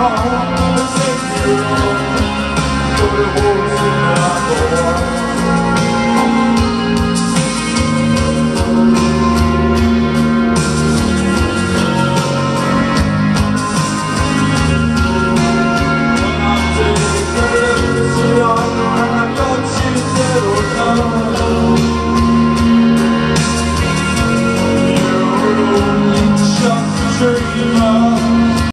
home.